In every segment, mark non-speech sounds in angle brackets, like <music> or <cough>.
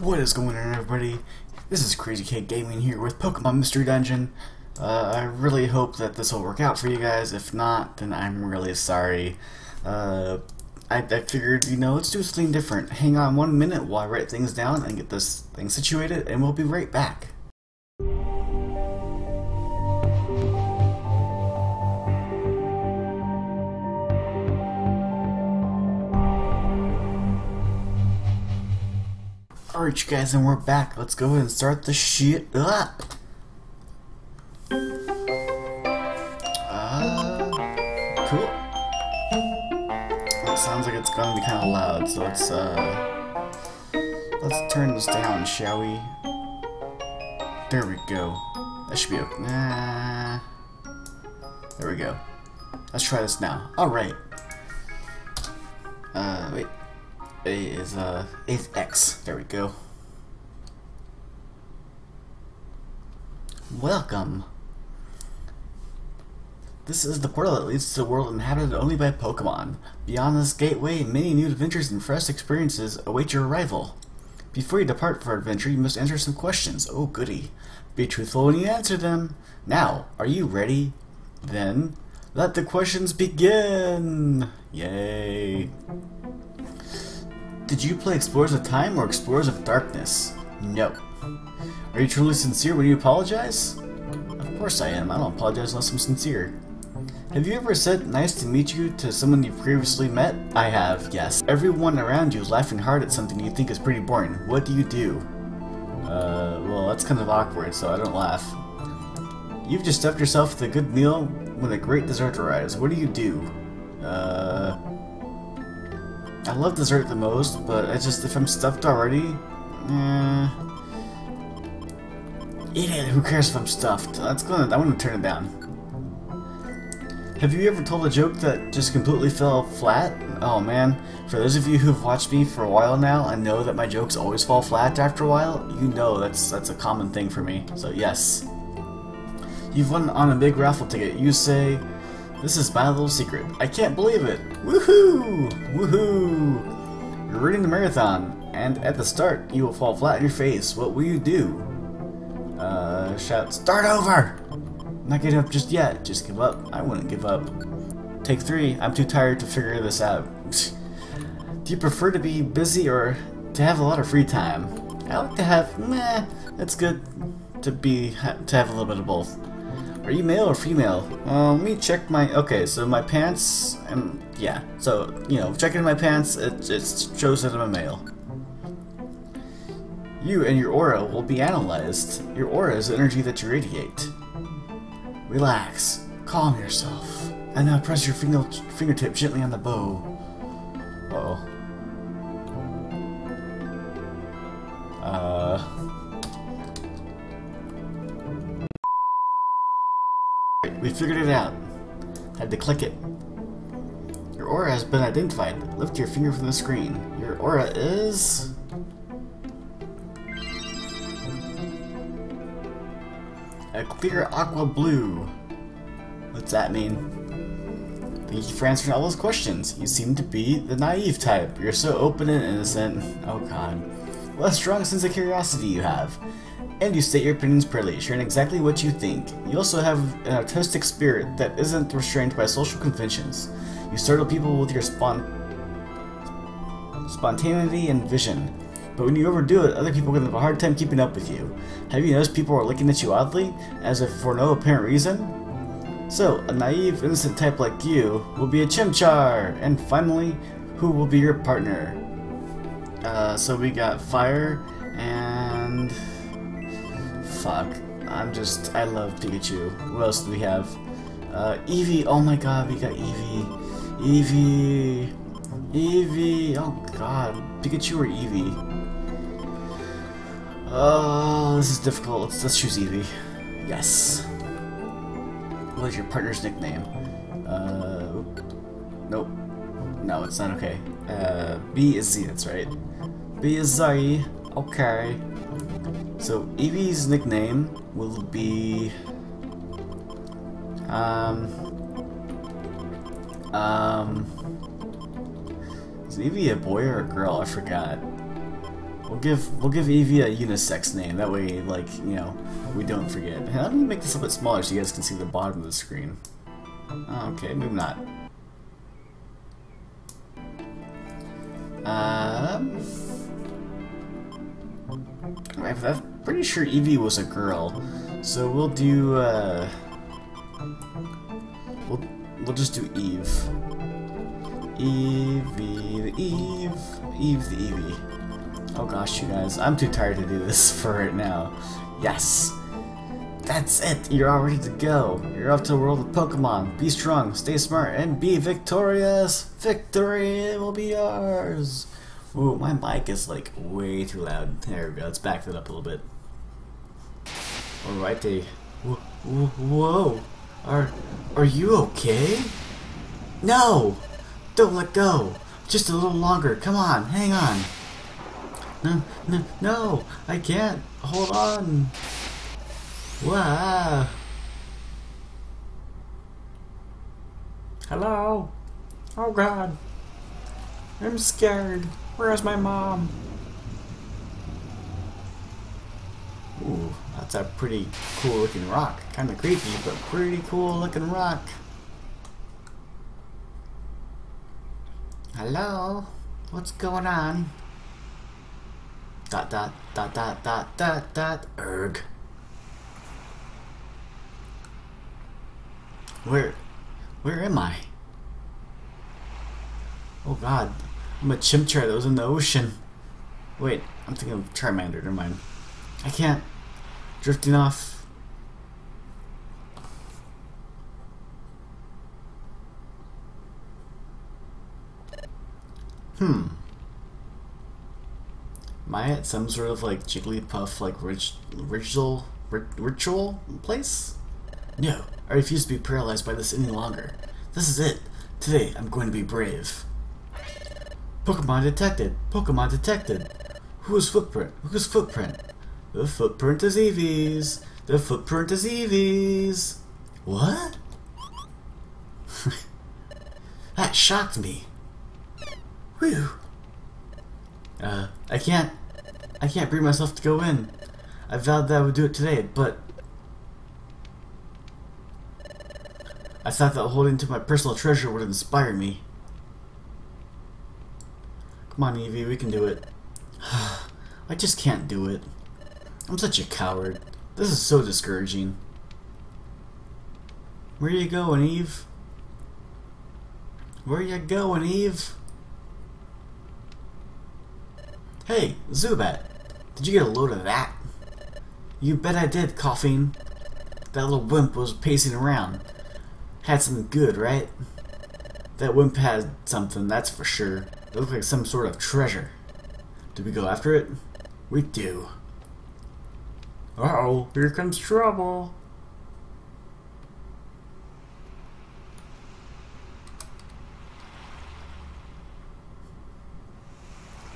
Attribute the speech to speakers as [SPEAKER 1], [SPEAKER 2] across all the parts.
[SPEAKER 1] What is going on everybody? This is Crazy Kid Gaming here with Pokemon Mystery Dungeon. Uh, I really hope that this will work out for you guys. If not, then I'm really sorry. Uh, I, I figured, you know, let's do something different. Hang on one minute while I write things down and get this thing situated, and we'll be right back. Alright you guys, and we're back. Let's go ahead and start the shit up. Uh, cool. That sounds like it's gonna be kind of loud, so let's, uh, let's turn this down, shall we? There we go. That should be okay. Nah. There we go. Let's try this now. Alright. A is uh is X. There we go. Welcome. This is the portal that leads to a world inhabited only by Pokemon. Beyond this gateway, many new adventures and fresh experiences await your arrival. Before you depart for adventure, you must answer some questions. Oh goody. Be truthful when you answer them. Now, are you ready? Then, let the questions begin! Yay! Did you play Explorers of Time or Explorers of Darkness? No. Are you truly sincere when you apologize? Of course I am. I don't apologize unless I'm sincere. Have you ever said nice to meet you to someone you've previously met? I have, yes. Everyone around you is laughing hard at something you think is pretty boring. What do you do? Uh, well, that's kind of awkward, so I don't laugh. You've just stuffed yourself with a good meal when a great dessert arrives. What do you do? Uh... I love dessert the most, but I just, if I'm stuffed already, eh. Eat it, who cares if I'm stuffed? That's gonna, I want to turn it down. Have you ever told a joke that just completely fell flat? Oh man, for those of you who've watched me for a while now and know that my jokes always fall flat after a while, you know that's that's a common thing for me, so yes. You've won on a big raffle ticket. You say, this is my little secret. I can't believe it! Woohoo! Woohoo! You're running the marathon, and at the start, you will fall flat on your face. What will you do? Uh, shout, start over! Not getting up just yet. Just give up. I wouldn't give up. Take three. I'm too tired to figure this out. <laughs> do you prefer to be busy or to have a lot of free time? I like to have, meh, it's good to be, to have a little bit of both. Are you male or female? Uh, let me check my... Okay, so my pants... and yeah, so, you know, checking my pants, it, it shows that I'm a male. You and your aura will be analyzed. Your aura is the energy that you radiate. Relax. Calm yourself. And now press your finger, fingertip gently on the bow. Uh oh We figured it out. Had to click it. Your aura has been identified. Lift your finger from the screen. Your aura is... A clear aqua blue. What's that mean? Thank you for answering all those questions. You seem to be the naive type. You're so open and innocent. Oh god. What a strong sense of curiosity you have. And you state your opinions prettily, sharing exactly what you think. You also have an artistic spirit that isn't restrained by social conventions. You startle people with your spon spontaneity and vision. But when you overdo it, other people to have a hard time keeping up with you. Have you noticed people are looking at you oddly, as if for no apparent reason? So, a naive, innocent type like you will be a Chimchar! And finally, who will be your partner? Uh, so we got Fire and... Fuck. I'm just... I love Pikachu. What else do we have? Uh, Eevee! Oh my god, we got Eevee! Eevee! Eevee! Oh god. Pikachu or Eevee? Oh, this is difficult. Let's, let's choose Eevee. Yes. What is your partner's nickname? Uh, nope. No, it's not okay. Uh, B is Z, that's right. B is Z. Okay. So, Eevee's nickname will be... Um... Um... Is Eevee a boy or a girl? I forgot. We'll give we'll give Eevee a unisex name. That way, like you know, we don't forget. Let me make this a bit smaller so you guys can see the bottom of the screen. Okay, maybe not. Um, I'm pretty sure Eevee was a girl, so we'll do. Uh, we'll we'll just do Eve. Eevee the Eve, Eve the Eevee. Oh gosh, you guys, I'm too tired to do this <laughs> for right now. Yes. That's it, you're all ready to go. You're off to the world of Pokemon. Be strong, stay smart, and be victorious! Victory will be yours! Ooh, my mic is like way too loud. There we go, let's back that up a little bit. Alrighty. Whoa! Are, are you okay? No! Don't let go! Just a little longer, come on, hang on! No, no, no! I can't! Hold on! Wow! Hello? Oh god! I'm scared! Where's my mom? Ooh, that's a pretty cool looking rock. Kinda creepy, but pretty cool looking rock. Hello? What's going on? Dot dot dot dot dot dot dot erg. Where where am I? Oh god. I'm a Chimchar that was in the ocean. Wait, I'm thinking of Charmander, never mind. I can't. Drifting off. Hmm. Am I at some sort of like Jigglypuff like ritual ritual place? No, I refuse to be paralyzed by this any longer. This is it. Today, I'm going to be brave. Pokemon detected. Pokemon detected. Whose footprint? Whose footprint? The footprint is Eevee's. The footprint is Eevee's. What? <laughs> that shocked me. Whew. Uh, I can't, I can't bring myself to go in. I vowed that I would do it today, but I thought that holding to my personal treasure would inspire me. Come on, Eevee, we can do it. <sighs> I just can't do it. I'm such a coward. This is so discouraging. Where you going, Eve? Where you going, Eve? Hey, Zubat, did you get a load of that? You bet I did, Koffing. That little wimp was pacing around. Had something good, right? That wimp had something, that's for sure. It looked like some sort of treasure. Do we go after it? We do. Uh-oh, here comes trouble.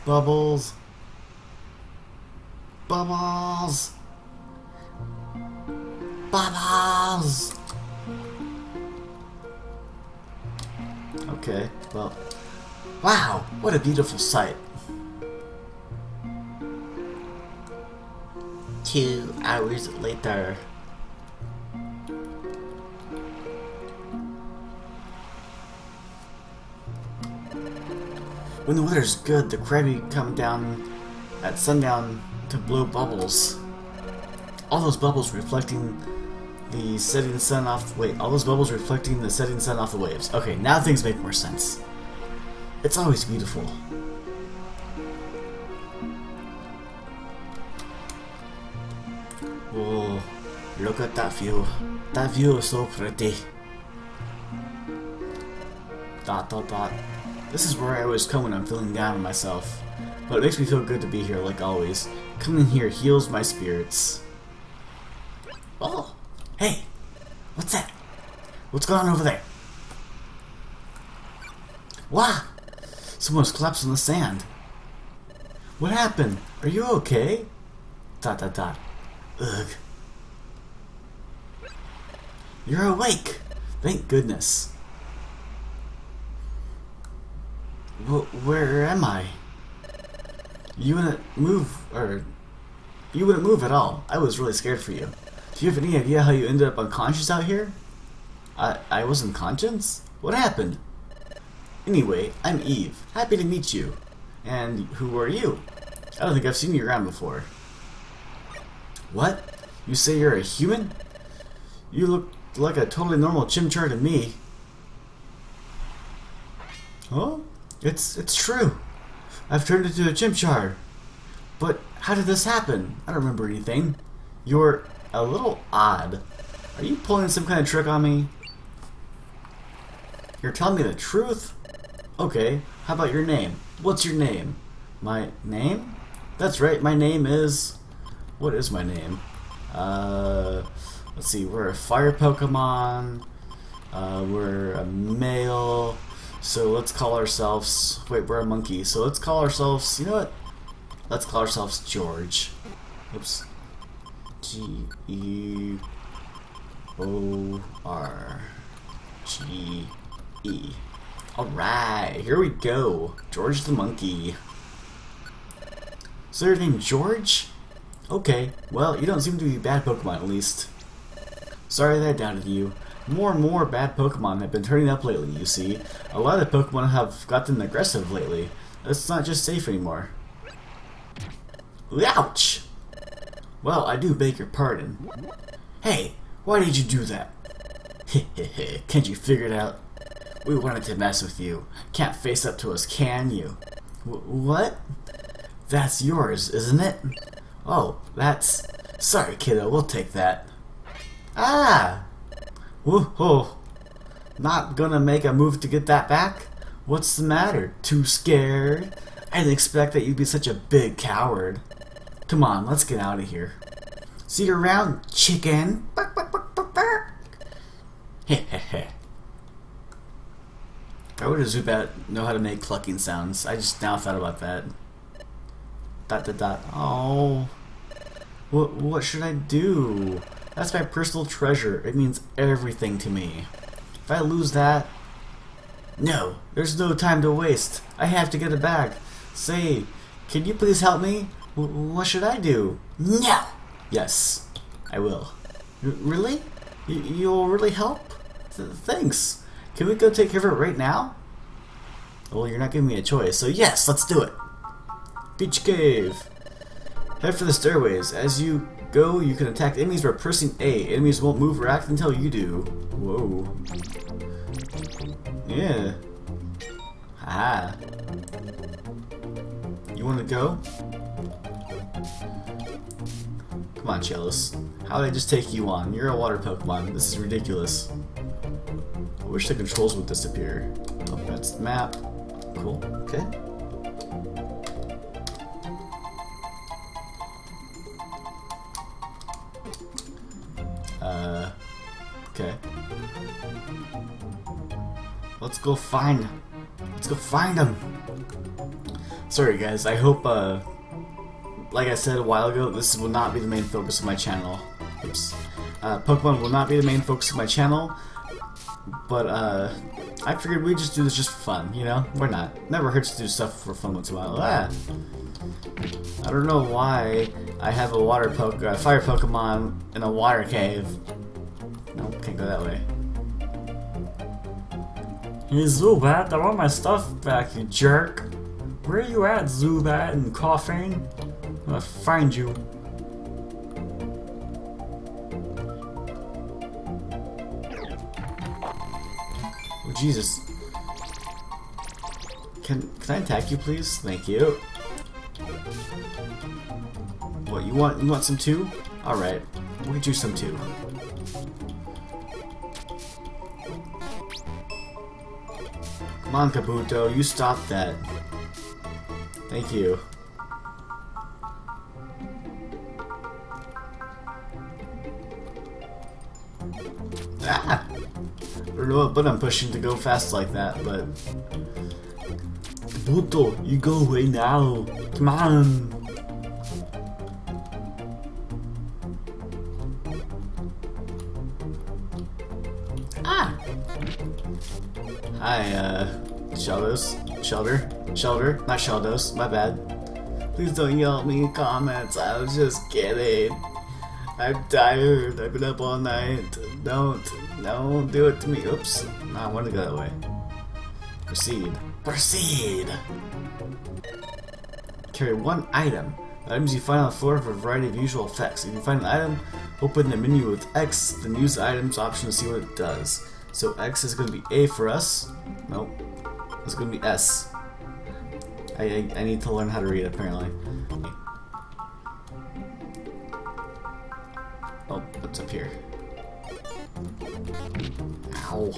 [SPEAKER 1] Bubbles. Bubbles. Bubbles. Okay, well. Wow, what a beautiful sight. Two hours later. When the weather's good, the Krabby come down at sundown to blow bubbles. All those bubbles reflecting the setting sun off. Wait, all those bubbles reflecting the setting sun off the waves. Okay, now things make more sense. It's always beautiful. Oh, look at that view. That view is so pretty. Dot dot dot. This is where I always come when I'm feeling down on myself. But it makes me feel good to be here, like always. Coming here heals my spirits. Oh, hey, what's that? What's going on over there? Wow, someone's collapsed on the sand. What happened? Are you okay? Dot dot dot. Ugh. You're awake. Thank goodness. where am I? You wouldn't move, or you wouldn't move at all. I was really scared for you. Do you have any idea how you ended up unconscious out here? I, I wasn't conscious? What happened? Anyway, I'm Eve. Happy to meet you. And who are you? I don't think I've seen you around before. What? You say you're a human? You look like a totally normal chimchar to me. Oh, it's it's true. I've turned into a chimchar. But how did this happen? I don't remember anything. You're a little odd. Are you pulling some kind of trick on me? You're telling me the truth? Okay, how about your name? What's your name? My name? That's right, my name is... What is my name? Uh, let's see, we're a fire Pokemon. Uh, we're a male. So let's call ourselves... Wait, we're a monkey. So let's call ourselves... You know what? Let's call ourselves George. Oops. G E O R G E. Alright, here we go. George the monkey. So your name George? Okay, well, you don't seem to be a bad Pokemon at least. Sorry that I doubted you. More and more bad Pokemon have been turning up lately, you see. A lot of the Pokemon have gotten aggressive lately. It's not just safe anymore. Ouch! Well, I do beg your pardon. Hey, why did you do that? <laughs> Can't you figure it out? We wanted to mess with you. Can't face up to us, can you? W what? That's yours, isn't it? Oh, that's... Sorry, kiddo, we'll take that. Ah! Whoa! Not gonna make a move to get that back? What's the matter? Too scared? I didn't expect that you'd be such a big coward. Come on, let's get out of here. See you around, chicken. Hehehe. Would a Zubat know how to make clucking sounds? I just now thought about that. Dot dot dot. Oh. What, what should I do? That's my personal treasure. It means everything to me. If I lose that... No, there's no time to waste. I have to get it back. Say, can you please help me? W what should I do? No! Yes, I will. R really? Y you'll really help? Th thanks. Can we go take care of it right now? Well, you're not giving me a choice, so yes, let's do it. Beach Cave. Head for the stairways. As you go, you can attack enemies by pressing A. Enemies won't move or act until you do. Whoa. Yeah. Ah. You want to go? Come on, Chalice. How did I just take you on? You're a water Pokemon. This is ridiculous. I wish the controls would disappear. Oh, that's the map. Cool. Okay. Uh, okay. Let's go find. Let's go find him. Sorry, guys. I hope. Uh, like I said a while ago, this will not be the main focus of my channel. Oops. Uh, Pokemon will not be the main focus of my channel, but uh, I figured we'd just do this just for fun, you know? Why not? Never hurts to do stuff for fun once in a while. Ah. I don't know why I have a water poke, uh, fire Pokemon in a water cave. No, can't go that way. Hey Zubat, I want my stuff back, you jerk. Where are you at, Zubat and Koffing? I'm gonna find you. Jesus. Can, can I attack you, please? Thank you. What, you want, you want some too? Alright, we'll get you some too. Come on, Kabuto, you stop that. Thank you. Ah! Button I'm pushing to go fast like that, but... Kabuto, you go away now. Come on. Ah! Hi, uh, Shellos. Shellder. Shellder. Not Shellos. My bad. Please don't yell at me in comments. I was just kidding. I'm tired. I've been up all night. Don't. Don't do it to me. Oops. No, I want to go that way. Proceed. Proceed! Carry one item. Items you find on the floor have a variety of usual effects. If you find an item, open the menu with X, then use the items option to see what it does. So X is going to be A for us. Nope. It's going to be S. I, I, I need to learn how to read apparently. Oh, what's up here? Ow.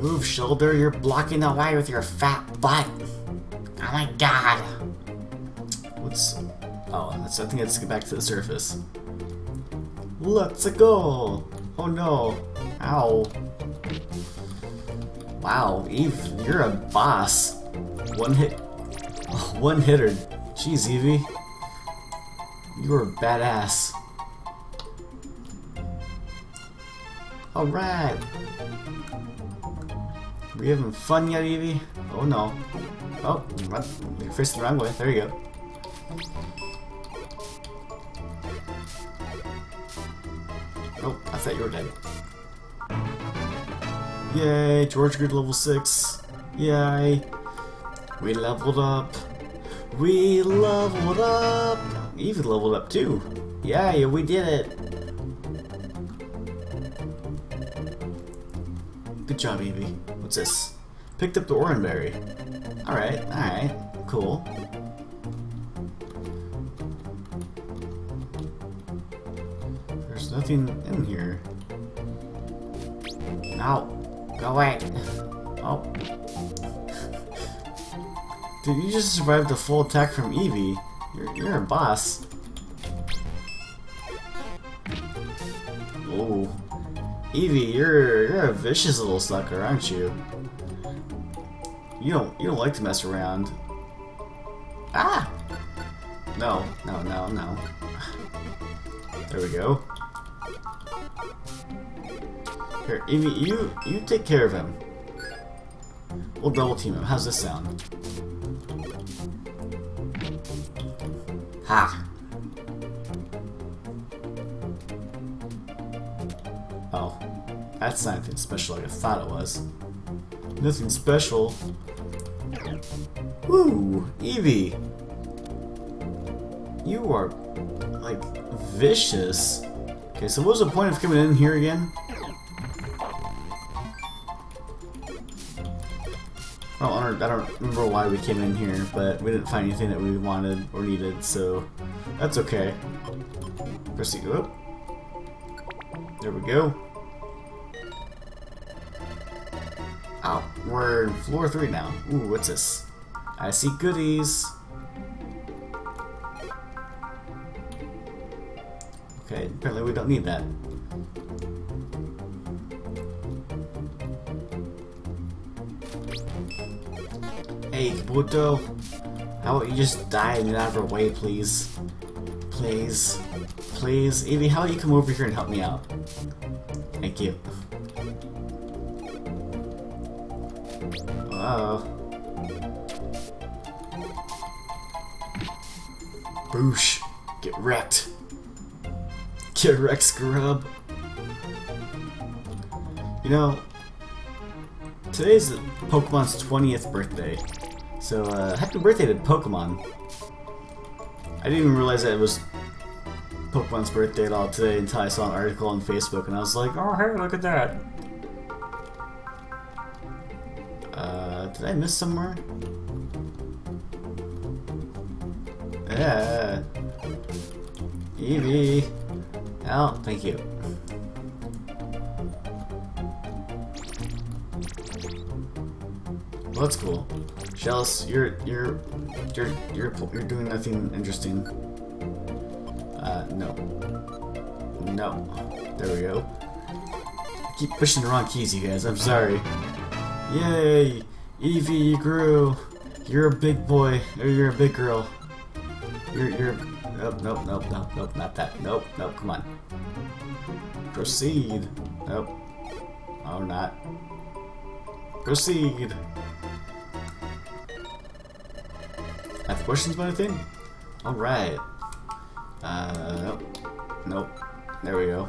[SPEAKER 1] Move, Shellder, you're blocking the way with your fat butt. Oh my god. What's... Oh, that's, I think let's get back to the surface. Let's go! Oh no. Ow. Wow, Eve, you're a boss. One hit... <laughs> One hitter. Jeez, Eevee. You're a badass. Alright. We having fun yet, Eevee? Oh no. Oh, you're facing the wrong way. There you go. Oh, I thought you were dead. Yay, George Grid level 6. Yay. We leveled up. We leveled up. Eevee leveled up too. Yay, we did it. Job, Eevee. What's this? Picked up the Oran Berry. Alright, alright. Cool. There's nothing in here. No. Go away. <laughs> Oh. <laughs> Dude, you just survived the full attack from Eevee. You're, you're a boss. Oh. Eevee, you're you're a vicious little sucker, aren't you? You don't you don't like to mess around. Ah! No, no, no, no. There we go. Here, Eevee, you you take care of him. We'll double team him. How's this sound? Ha! That's not anything special like I thought it was. Nothing special. Woo! Eevee! You are, like, vicious. Okay, so what was the point of coming in here again? I don't, I don't remember why we came in here, but we didn't find anything that we wanted or needed, so that's okay. Proceed. Oh. There we go. Oh, we're in floor 3 now. Ooh, what's this? I see goodies. Okay, apparently we don't need that. Hey, Kabuto. How about you just die and get out of our way, please? Please. Please. Eevee, how about you come over here and help me out? Thank you. <laughs> Get wrecked, scrub. You know, today's Pokemon's 20th birthday. So, uh, happy birthday to Pokemon. I didn't even realize that it was Pokemon's birthday at all today until I saw an article on Facebook and I was like, oh hey, look at that. Uh, did I miss somewhere? Yeah. Eevee. Oh, thank you. Well, that's cool. Shells, you're you're you're you're you're doing nothing interesting. Uh, no. No. There we go. I keep pushing the wrong keys, you guys. I'm sorry. Yay! Eevee, you grew. You're a big boy, or you're a big girl. You're you're. Nope, nope, nope, nope, nope, not that. Nope, nope, come on. Proceed. Nope. Or not. Proceed. Have questions about anything? Alright. Uh, nope. Nope. There we go.